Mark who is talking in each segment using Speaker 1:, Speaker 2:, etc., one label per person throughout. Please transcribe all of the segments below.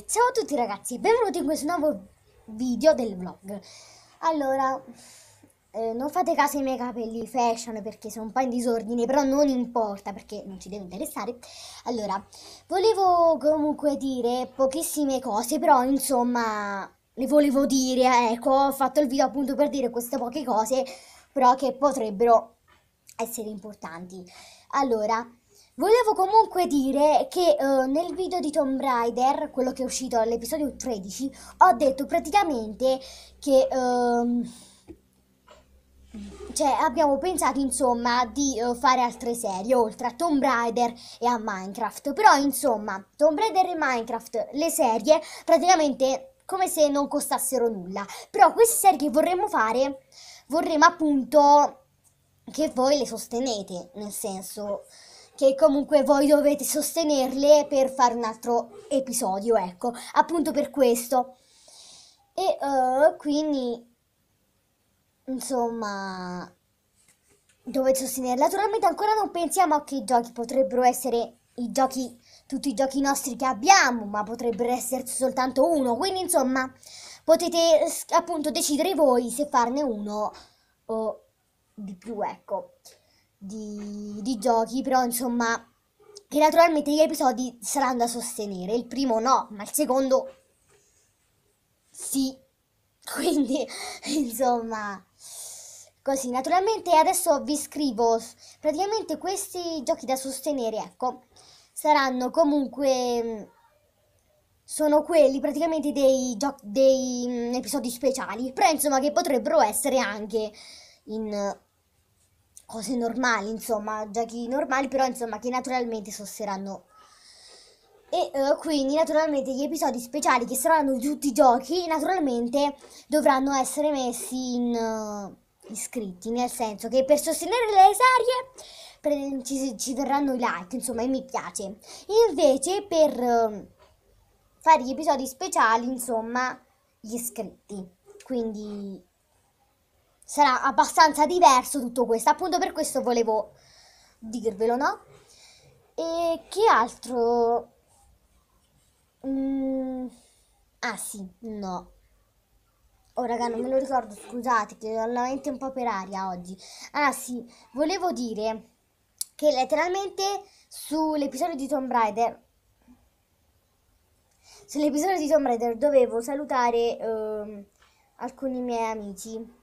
Speaker 1: Ciao a tutti ragazzi, benvenuti in questo nuovo video del vlog. Allora, eh, non fate caso ai miei capelli fashion perché sono un po' in disordine, però non importa perché non ci deve interessare. Allora, volevo comunque dire pochissime cose, però insomma, le volevo dire, ecco, ho fatto il video appunto per dire queste poche cose, però che potrebbero essere importanti. Allora, Volevo comunque dire che uh, nel video di Tomb Raider, quello che è uscito all'episodio 13, ho detto praticamente che... Uh, cioè, abbiamo pensato insomma di uh, fare altre serie oltre a Tomb Raider e a Minecraft. Però insomma, Tomb Raider e Minecraft, le serie, praticamente come se non costassero nulla. Però queste serie che vorremmo fare, vorremmo appunto che voi le sostenete, nel senso che comunque voi dovete sostenerle per fare un altro episodio, ecco, appunto per questo. E uh, quindi, insomma, dovete sostenerle. Naturalmente ancora non pensiamo a che giochi potrebbero essere i giochi, tutti i giochi nostri che abbiamo, ma potrebbero esserci soltanto uno. Quindi, insomma, potete appunto decidere voi se farne uno o di più, ecco di, di giochi, però insomma, che naturalmente gli episodi saranno da sostenere. Il primo no, ma il secondo sì. Quindi, insomma, così. Naturalmente adesso vi scrivo praticamente questi giochi da sostenere, ecco, saranno comunque sono quelli praticamente dei, dei mm, episodi speciali, però insomma che potrebbero essere anche in cose normali, insomma, giochi normali, però insomma che naturalmente sosteranno. E uh, quindi naturalmente gli episodi speciali che saranno tutti i giochi, naturalmente dovranno essere messi in uh, iscritti, nel senso che per sostenere le serie per, ci, ci, verranno i like, insomma, e mi piace. Invece per uh, fare gli episodi speciali, insomma, gli iscritti. Quindi sarà abbastanza diverso tutto questo. Appunto per questo volevo dirvelo, no? E che altro? Mm, ah sì, no. Oh raga, non me lo ricordo, scusate, che ho la mente un po' per aria oggi. Ah sì, volevo dire che letteralmente sull'episodio di Tomb Raider sull'episodio di Tomb Raider dovevo salutare uh, alcuni miei amici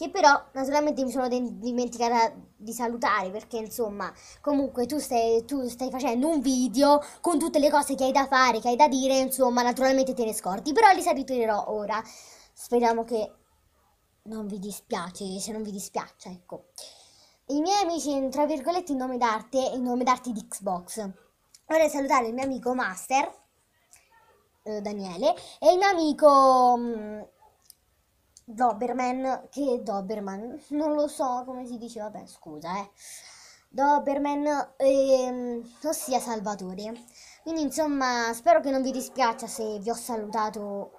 Speaker 1: che però naturalmente mi sono dimenticata di salutare perché insomma comunque tu stai, tu stai, facendo un video con tutte le cose che hai da fare, che hai da dire, insomma naturalmente te ne scordi, però li saluterò ora, speriamo che non vi dispiace, se non vi dispiace, ecco. I miei amici, tra virgolette, in nome d'arte, in nome d'arte di Xbox. Vorrei salutare il mio amico Master, eh, Daniele, e il mio amico... Mh, mm, Doberman, che Doberman? Non lo so come si dice, vabbè scusa eh. Doberman, ehm, ossia Salvatore. Quindi insomma spero che non vi dispiaccia se vi ho salutato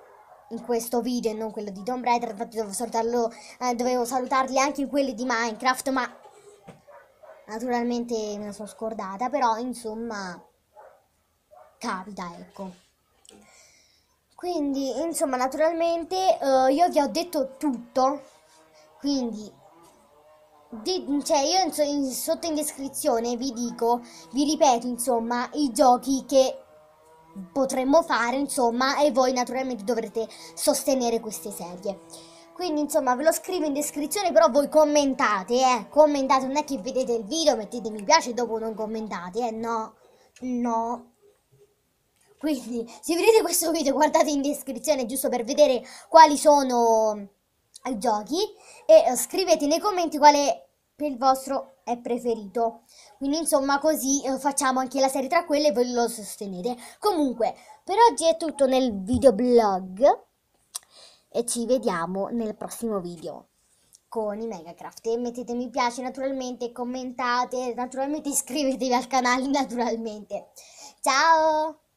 Speaker 1: in questo video e non quello di Tomb Raider, infatti dovevo, salutarlo, eh, dovevo salutarli anche quelli di Minecraft, ma naturalmente me la sono scordata, però insomma capita ecco. Quindi, insomma, naturalmente uh, io vi ho detto tutto. Quindi, di, cioè, io in, in, sotto in descrizione vi dico, vi ripeto, insomma, i giochi che potremmo fare, insomma, e voi naturalmente dovrete sostenere queste serie. Quindi, insomma, ve lo scrivo in descrizione, però voi commentate, eh. Commentate, non è che vedete il video, mettete mi piace e dopo non commentate, eh. No, no. Quindi, se vedete questo video, guardate in descrizione giusto per vedere quali sono i giochi e uh, scrivete nei commenti quale per il vostro è preferito. Quindi, insomma, così uh, facciamo anche la serie tra quelle e voi lo sostenete. Comunque, per oggi è tutto nel videoblog e ci vediamo nel prossimo video con i Megacraft e mettete mi piace naturalmente, commentate, naturalmente iscrivetevi al canale naturalmente. Ciao!